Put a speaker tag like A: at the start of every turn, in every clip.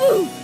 A: Ooh.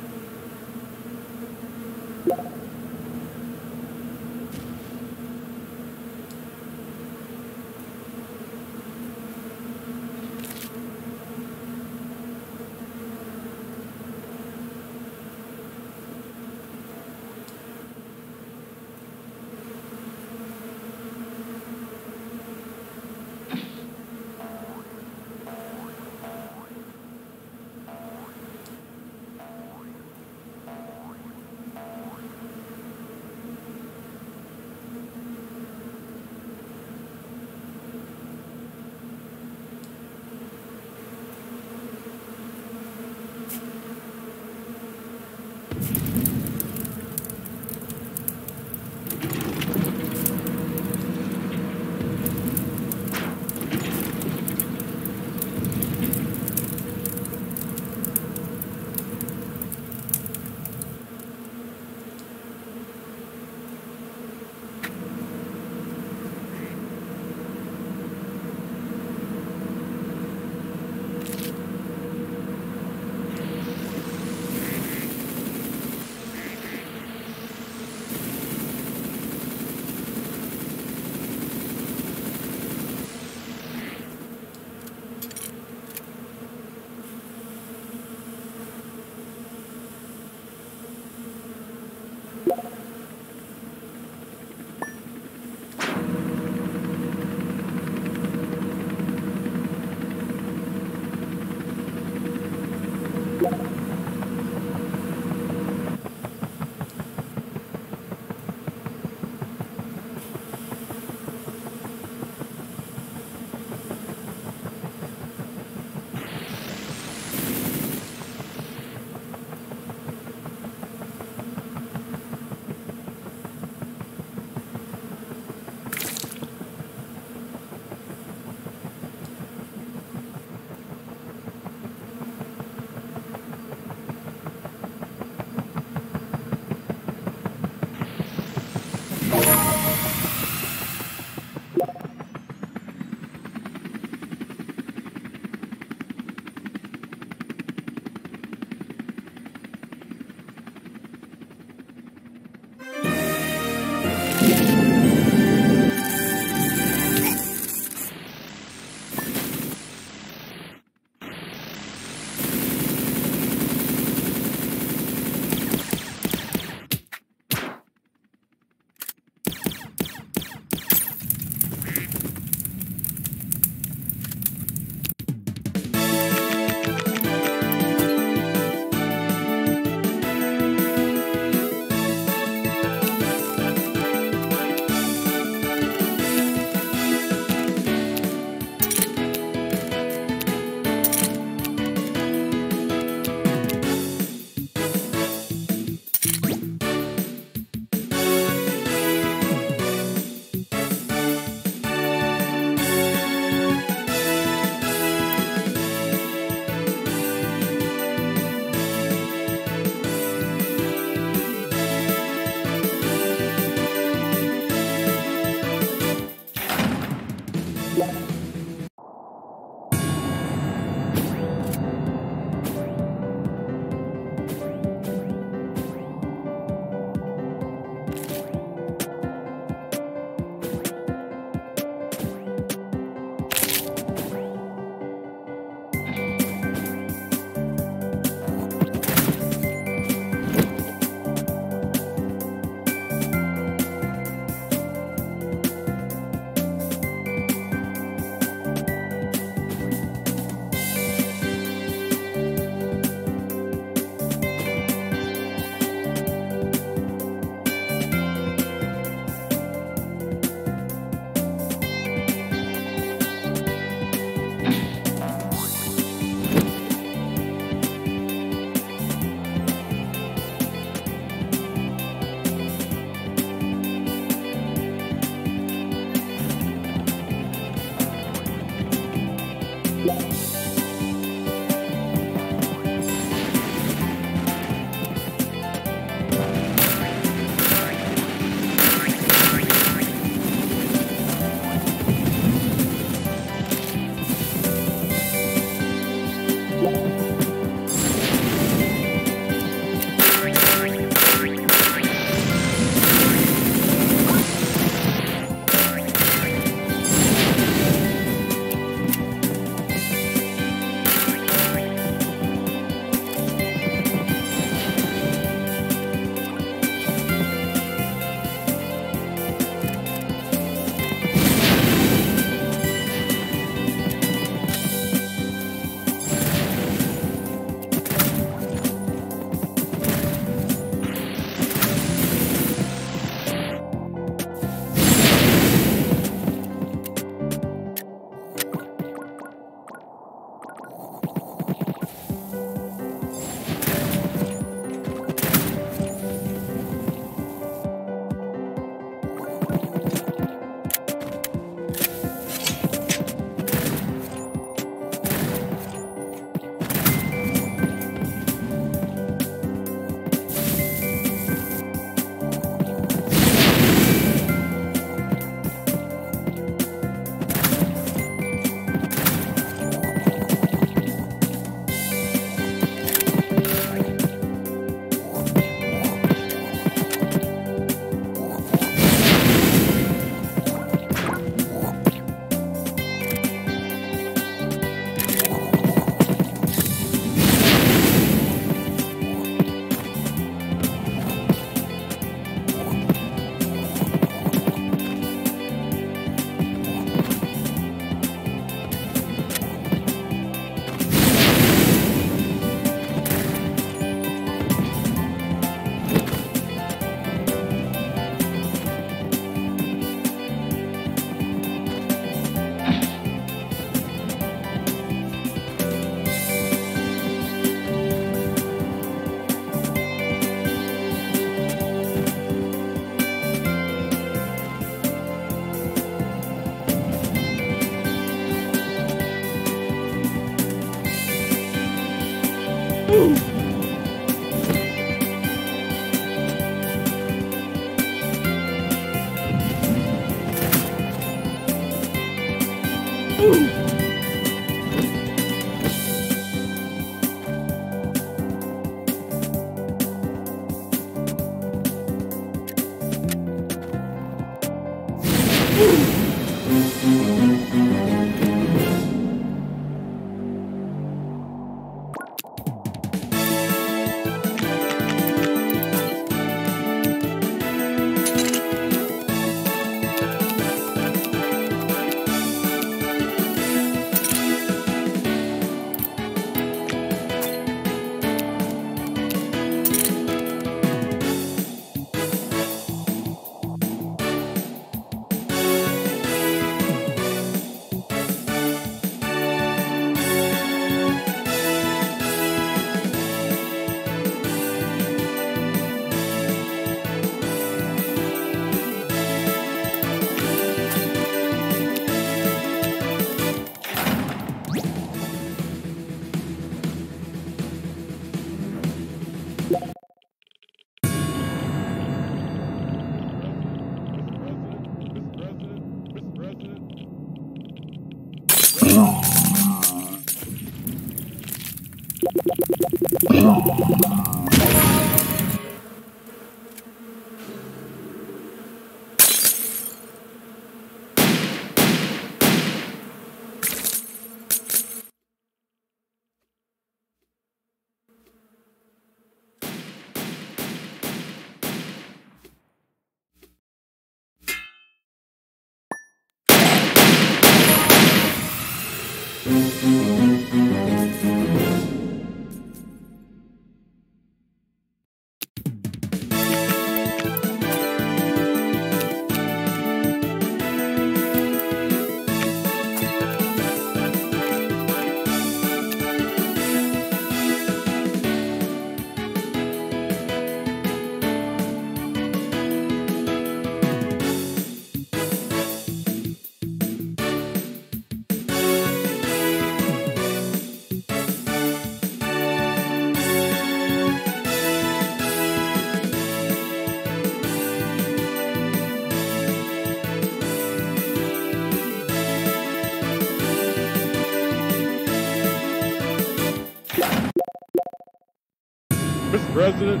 A: President.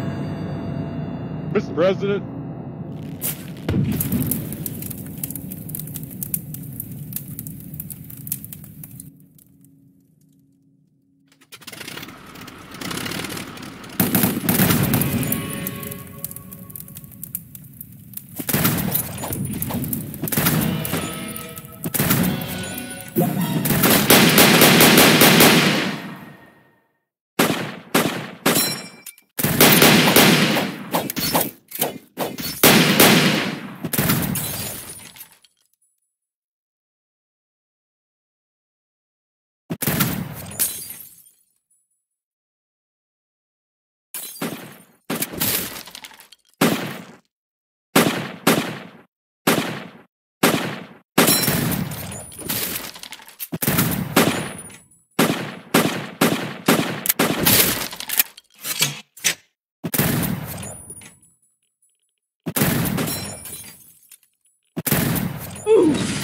A: Mr. President. Woo!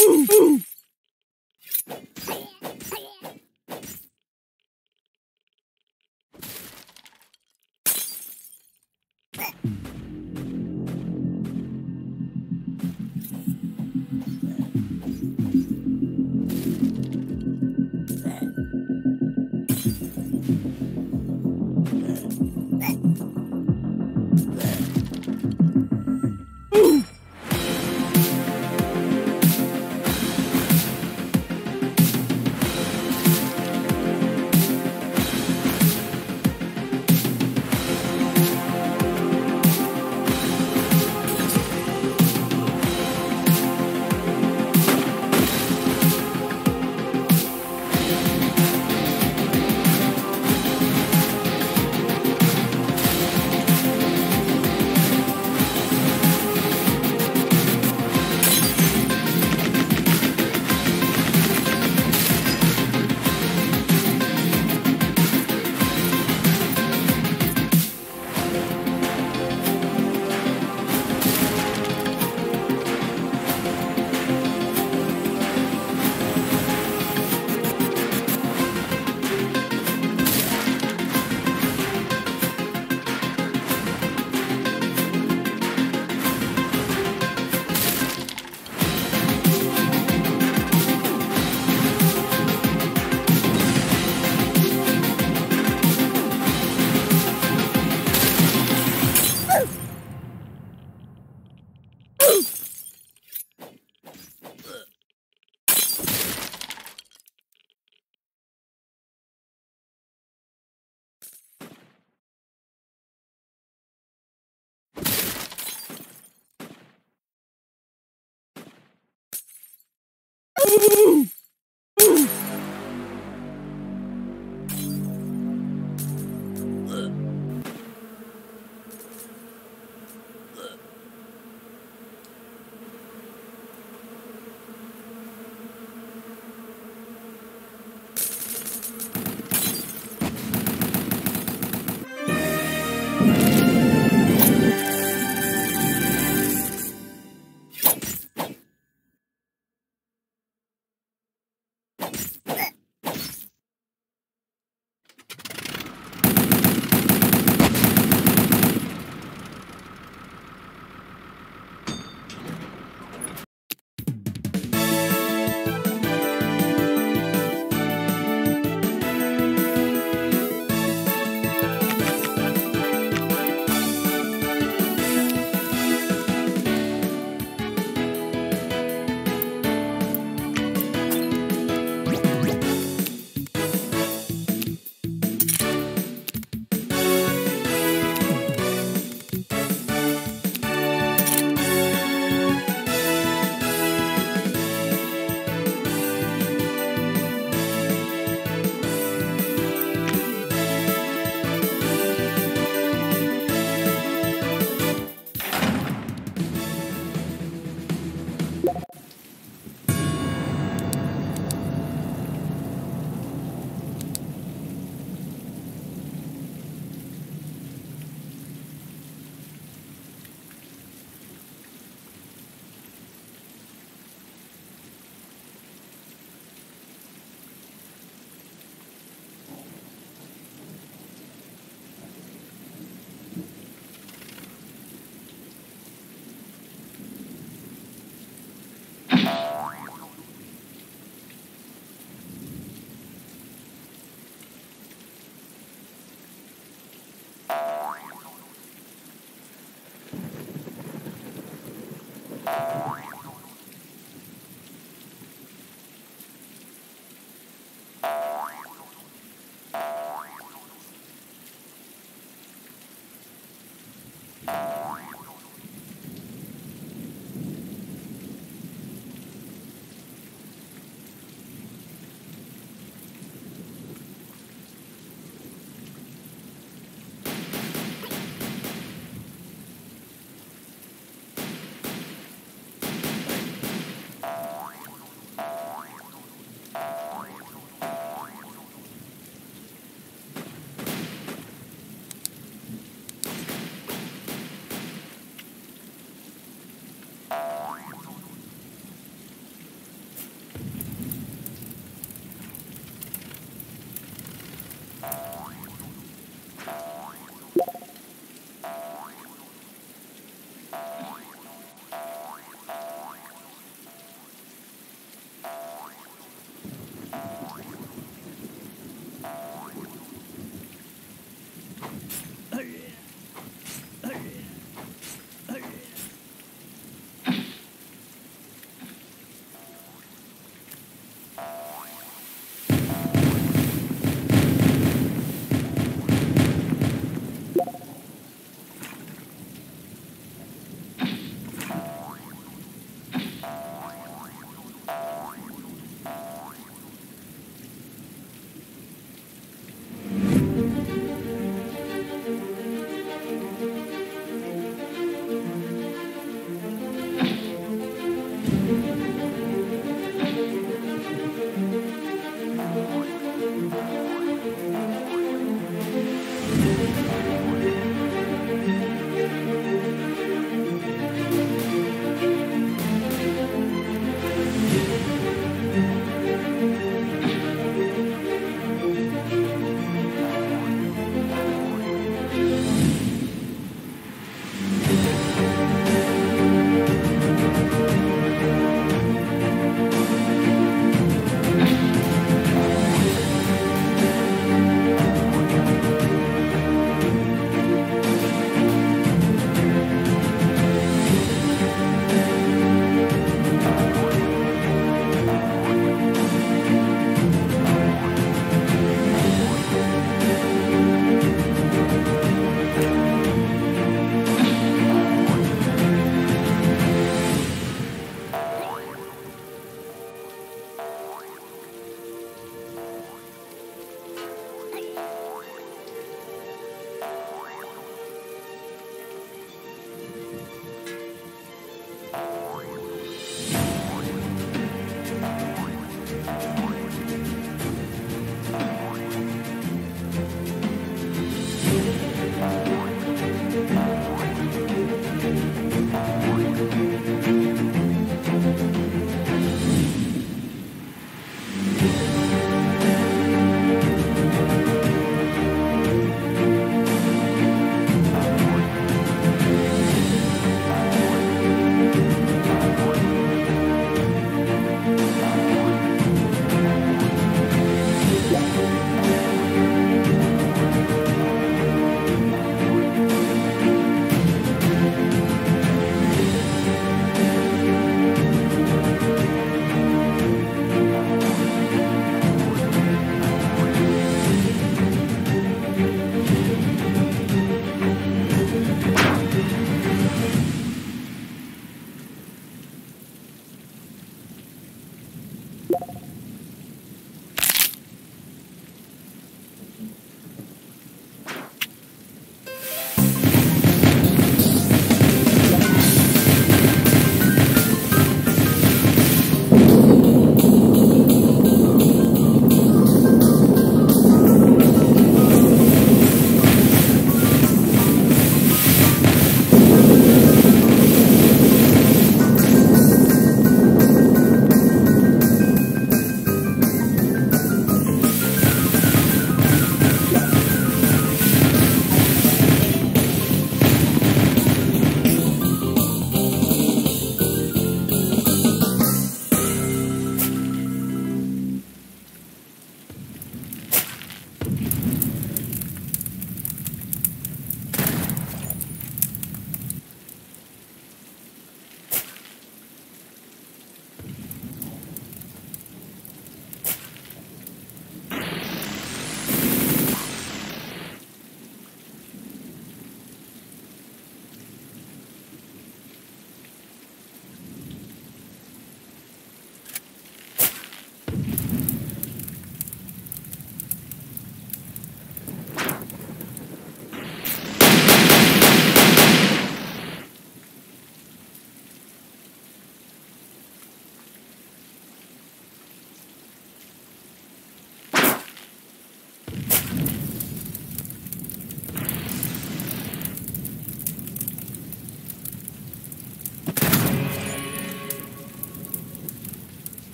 A: Ooh, ooh.